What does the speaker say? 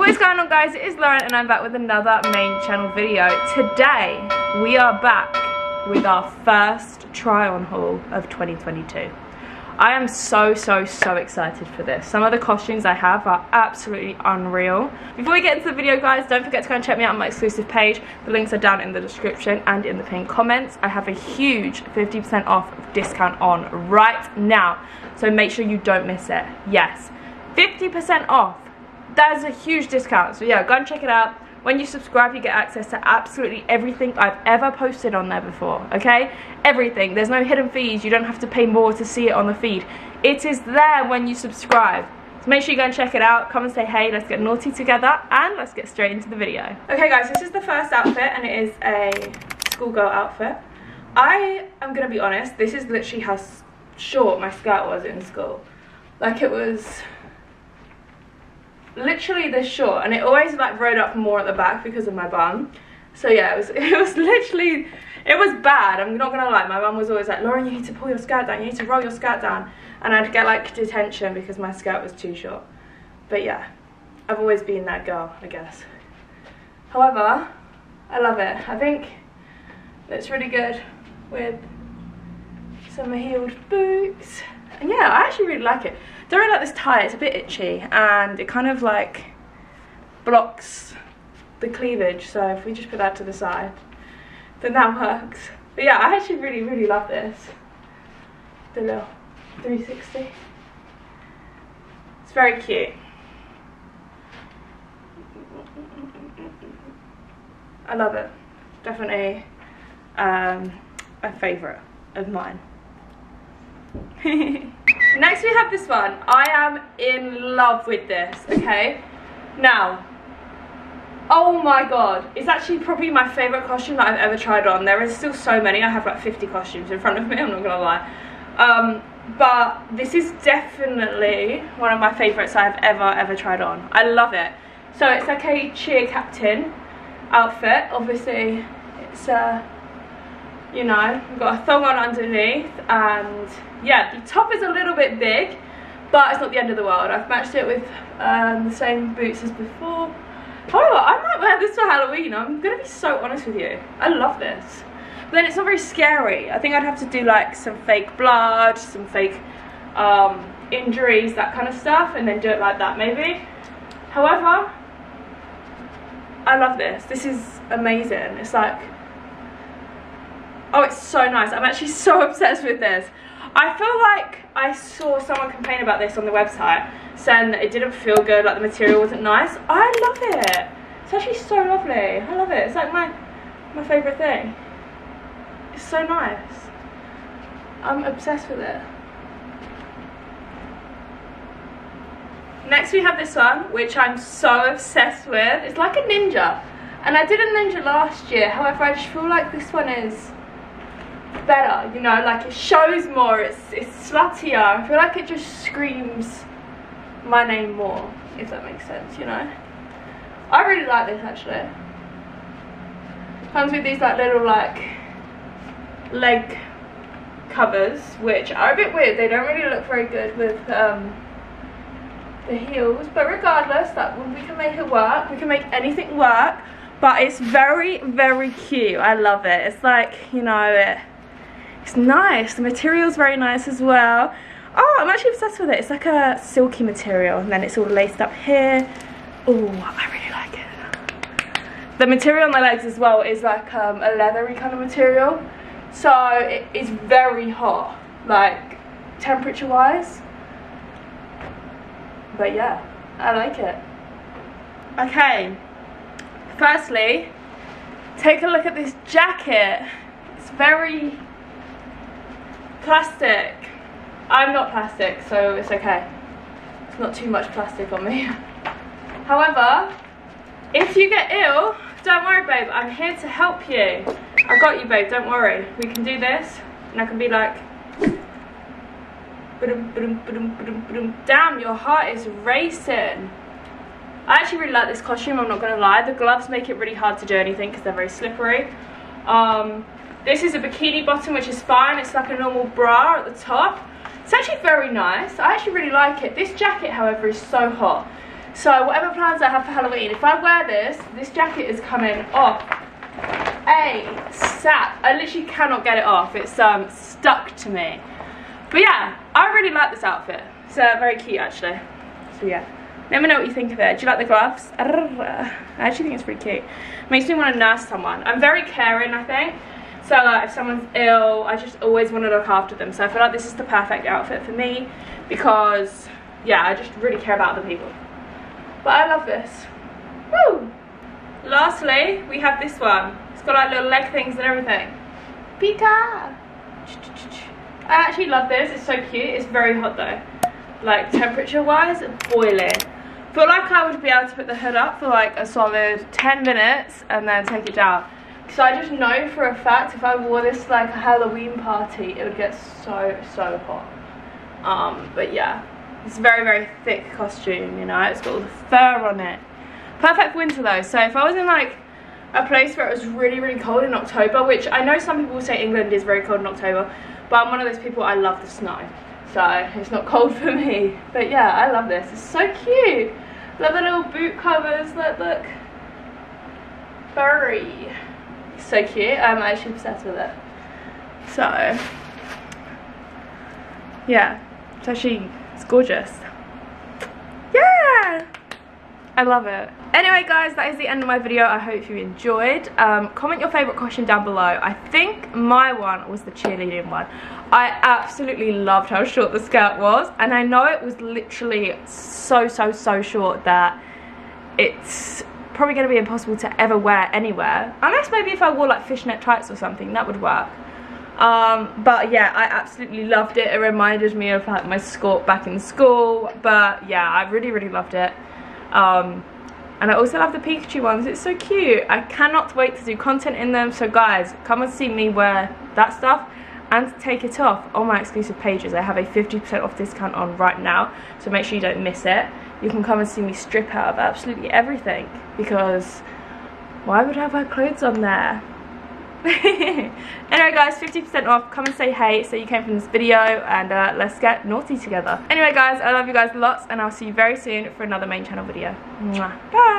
What is going on guys, it is Lauren and I'm back with another main channel video. Today, we are back with our first try on haul of 2022. I am so, so, so excited for this. Some of the costumes I have are absolutely unreal. Before we get into the video, guys, don't forget to go and check me out on my exclusive page. The links are down in the description and in the pinned comments. I have a huge 50% off discount on right now. So make sure you don't miss it. Yes, 50% off. That is a huge discount. So yeah, go and check it out. When you subscribe, you get access to absolutely everything I've ever posted on there before, okay? Everything. There's no hidden fees. You don't have to pay more to see it on the feed. It is there when you subscribe. So make sure you go and check it out. Come and say hey, let's get naughty together, and let's get straight into the video. Okay guys, this is the first outfit, and it is a schoolgirl outfit. I am gonna be honest, this is literally how short my skirt was in school. Like it was literally this short and it always like rode up more at the back because of my bum. So yeah it was it was literally it was bad i'm not gonna lie. My mum was always like lauren you need to pull your skirt down you need to roll your skirt down. And i'd get like detention because my skirt was too short. But yeah i've always been that girl i guess. However i love it. I think it's really good with some heeled boots and yeah i actually really like it don't really like this tie, it's a bit itchy and it kind of like blocks the cleavage. So if we just put that to the side, then that works. But yeah, I actually really, really love this. The little 360. It's very cute. I love it. Definitely um, a favourite of mine. Next we have this one. I am in love with this, okay? Now, oh my god. It's actually probably my favourite costume that I've ever tried on. There is still so many. I have like 50 costumes in front of me, I'm not gonna lie. Um, but this is definitely one of my favourites I've ever, ever tried on. I love it. So it's like a cheer captain outfit. Obviously, it's a... Uh, you know, I've got a thong on underneath and yeah, the top is a little bit big, but it's not the end of the world. I've matched it with um, the same boots as before. However, I might wear this for Halloween. I'm gonna be so honest with you. I love this. But then it's not very scary. I think I'd have to do like some fake blood, some fake um, injuries, that kind of stuff, and then do it like that maybe. However, I love this. This is amazing. It's like Oh, it's so nice. I'm actually so obsessed with this. I feel like I saw someone complain about this on the website, saying that it didn't feel good, like the material wasn't nice. I love it. It's actually so lovely. I love it. It's like my, my favourite thing. It's so nice. I'm obsessed with it. Next we have this one, which I'm so obsessed with. It's like a ninja. And I did a ninja last year, however I just feel like this one is better, you know, like it shows more, it's, it's sluttier. I feel like it just screams my name more, if that makes sense, you know. I really like this actually. Comes with these like little like leg covers, which are a bit weird. They don't really look very good with um, the heels, but regardless, that we can make it work. We can make anything work but it's very very cute i love it it's like you know it it's nice. The material's very nice as well. Oh, I'm actually obsessed with it. It's like a silky material and then it's all laced up here. Oh, I really like it. The material on my legs as well is like um, a leathery kind of material. So it is very hot, like temperature wise. But yeah, I like it. Okay, firstly, take a look at this jacket. It's very Plastic. I'm not plastic, so it's okay. It's not too much plastic on me. However, if you get ill, don't worry, babe. I'm here to help you. I got you, babe. Don't worry. We can do this, and I can be like, damn, your heart is racing. I actually really like this costume, I'm not going to lie. The gloves make it really hard to do anything because they're very slippery. Um, this is a bikini bottom, which is fine. It's like a normal bra at the top. It's actually very nice. I actually really like it. This jacket, however, is so hot. So whatever plans I have for Halloween, if I wear this, this jacket is coming off ASAP. I literally cannot get it off. It's um stuck to me. But yeah, I really like this outfit. It's uh, very cute actually. So yeah. Let me know what you think of it. Do you like the gloves? I actually think it's pretty cute. Makes me want to nurse someone. I'm very caring, I think. So like, if someone's ill, I just always want to look after them. So I feel like this is the perfect outfit for me because, yeah, I just really care about other people. But I love this. Woo! Lastly, we have this one. It's got like little leg things and everything. Pika! I actually love this. It's so cute. It's very hot though. Like temperature wise, boiling. Feel like I would be able to put the hood up for like a solid 10 minutes and then take it down. So I just know for a fact if I wore this like a Halloween party, it would get so, so hot. Um, but yeah, it's a very, very thick costume, you know, it's got all the fur on it. Perfect winter though, so if I was in like a place where it was really, really cold in October, which I know some people say England is very cold in October, but I'm one of those people, I love the snow. So it's not cold for me. But yeah, I love this, it's so cute. Love the little boot covers, that look. Furry. So cute, I'm actually obsessed with it. So, yeah, it's actually, it's gorgeous. Yeah! I love it. Anyway guys, that is the end of my video. I hope you enjoyed. Um, comment your favourite question down below. I think my one was the cheerleading one. I absolutely loved how short the skirt was. And I know it was literally so, so, so short that it's probably going to be impossible to ever wear anywhere. Unless maybe if I wore like fishnet tights or something, that would work. Um, but yeah, I absolutely loved it. It reminded me of like my skirt back in school. But yeah, I really, really loved it. Um, and I also love the Pikachu ones. It's so cute. I cannot wait to do content in them. So guys, come and see me wear that stuff and take it off on my exclusive pages. I have a 50% off discount on right now. So make sure you don't miss it. You can come and see me strip out of absolutely everything. Because why would I wear clothes on there? anyway guys 50% off come and say hey so you came from this video and uh, let's get naughty together anyway guys i love you guys lots and i'll see you very soon for another main channel video Mwah. bye